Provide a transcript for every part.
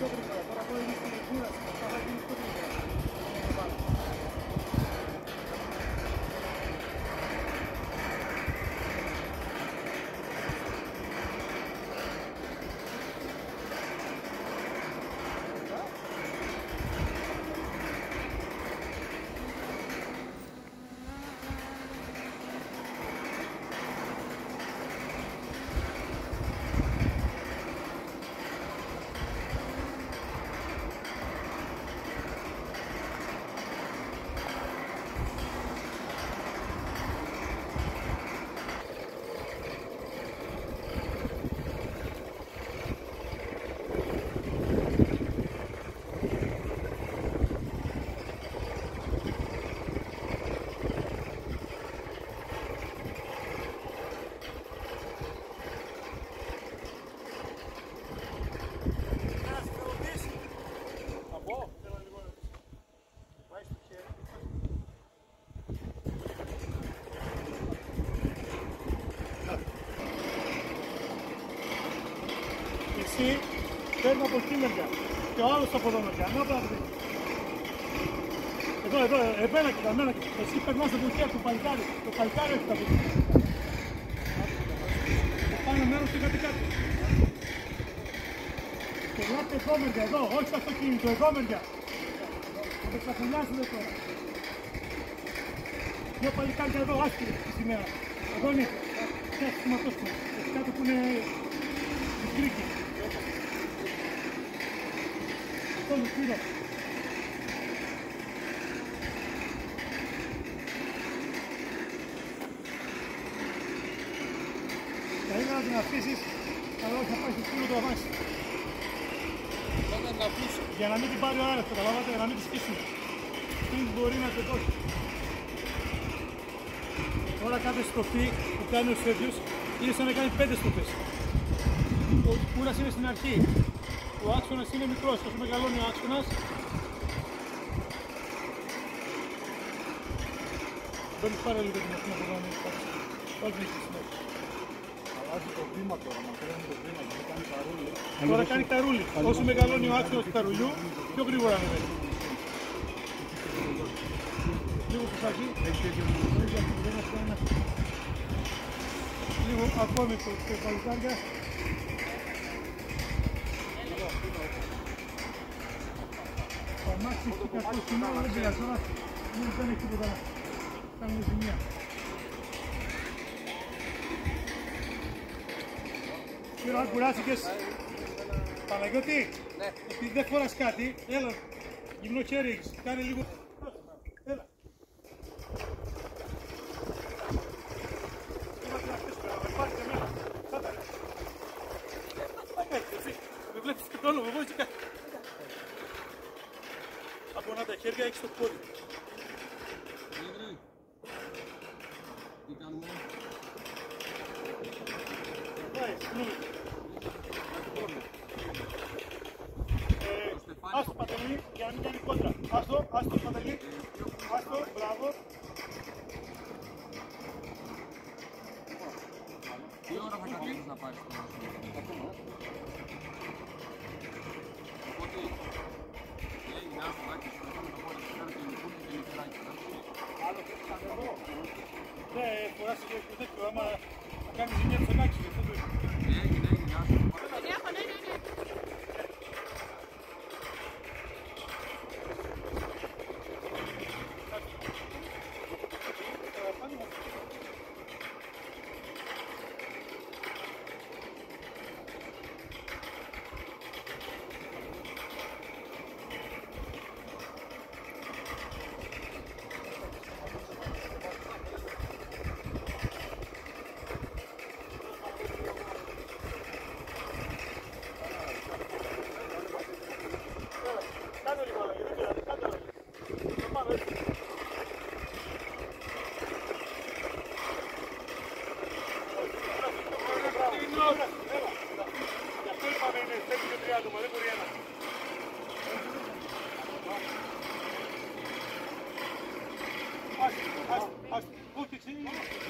πιο γρήγορα. Παίρνει από εκεί μεριά και ο άλλος από εδώ μεριά. Να πράγμα. Εδώ, εδώ, εμένα και εμένα και εσύ περνάς από εκεί από το παλικάρι. Το παλικάρι έχει τα δικά. Το πάνω μέρος και κάτι κάτω. Περνάτε εδώ μεριά, εδώ, όχι στο αυτοκίνητο, εδώ μεριά. Θα το ξαφνιάσετε τώρα. Δύο παλικάρια εδώ, άσχηρη τη σημαία. Εδώ είναι. Και ασχηματώσουμε. Έχει κάτω που είναι της Γκρίκης. Αυτό είναι φίλο. Θα ήθελα να την αφήσεις, αλλά όχι θα πάει στο σκύλο το αβάσει. Όταν να αφήσω. Για να μην την πάρει ο αέρας, καταλάβατε, για να μην τη σκίσουμε. Πριν μπορεί να τεντώσει. Τώρα κάθε στροφή που κάνει ο Σέρβιος είναι σαν να κάνει πέντε στροφές. Ο κούρας είναι στην αρχή. Ο άξονας είναι μικρός, όσο μεγαλώνει ο άξονας. Μπαίνεις πάρα λίγο την αρχή να το κάνει. Όχι την έχει συνέχεια. Αλλάζει το βήμα τώρα, μακραίνει το βήμα και κάνει παρούλι. Τώρα κάνει καρούλι. Όσο μεγαλώνει ο άξονας του καρουλιού, πιο γρήγορα ανεβαίνει. Λίγο πισάκι. Λίγο ακόμη το το παλικάρια. Αμάξι έχει κακό σημείο, αλλά δεν πειράζει. Τώρα μην δεν έχει τίποτα να κάνουμε ζημιά. Σπύρο, αν κουράστηκες, Παναγιώτη, επειδή δεν φοράς κάτι, έλα, γυμνό χέρι έχεις, κάνε λίγο... Έλα. Έλα, τι να αφήσουμε, να με πάρεις εμένα. Πάτα, ρε. Πάτα, έτσι, εσύ. Με βλέπεις και το όλο, εγώ έτσι κάτι. Από να τα χέρια έχεις το πόδι. Τι κάνουμε; Πάει, συγγνώμη. Ε, Άστο πατελή για να μην κάνει κόντρα. Άστο, άστο πατελή. Άστο, μπράβο. Τι ώρα θα καθίσεις να πάρεις το Οπότε, λέει, να σου δάκι σου, να πάμε να πάρεις το χέρι και λυκούν και λυκουράκι. Άλλο θες να εδώ. Δεν φοράς και το τέτοιο, άμα θα κάνει ζημιά στο σακάκι, γι' αυτό το είπα. Έγινε, έγινε, άσου. Κάνε λίγο αλλαγή, δεν πειράζει, κάνε αλλαγή. Θα πάμε έτσι. Έλα, έλα. Γι' αυτό είπαμε είναι στέκει και τρία άτομα, δεν μπορεί ένα. Άσου, άσου, άσου. Κούτηξε η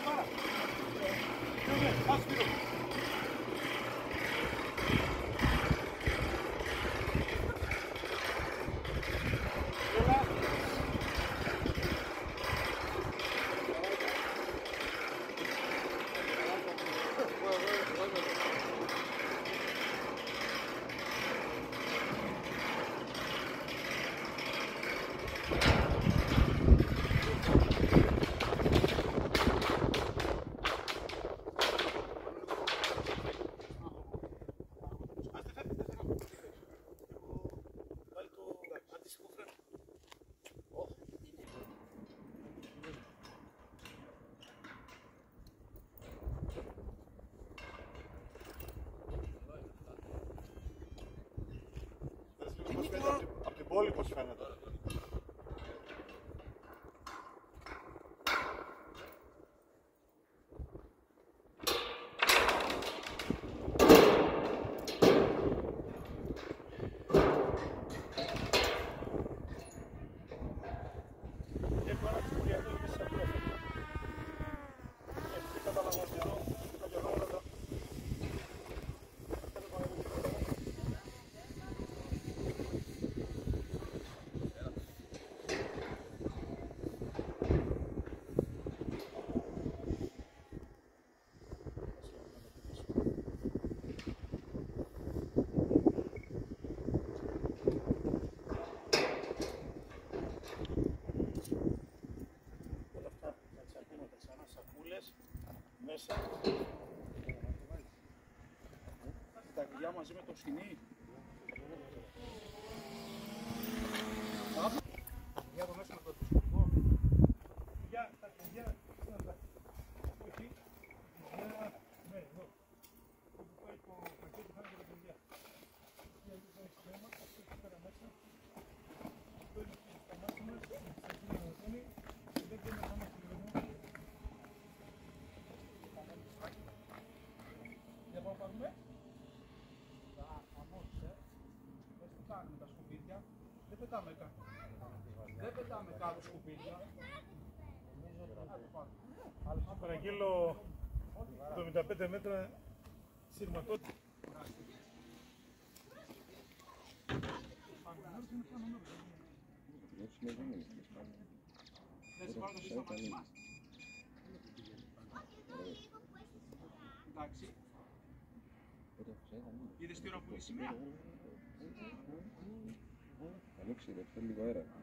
πάρα. Ναι, ναι, άσου λίγο. υπόλοιπο φαίνεται. μέσα. Τα κλειδιά μαζί με το σκηνή. πετάμε κάτω. Δεν πετάμε κάτω σκουπίδια. Θα παραγγείλω 75 μέτρα σειρματότητα. Εντάξει. Είδες τι ώρα που είναι σήμερα. eksida, see on nagu viga järel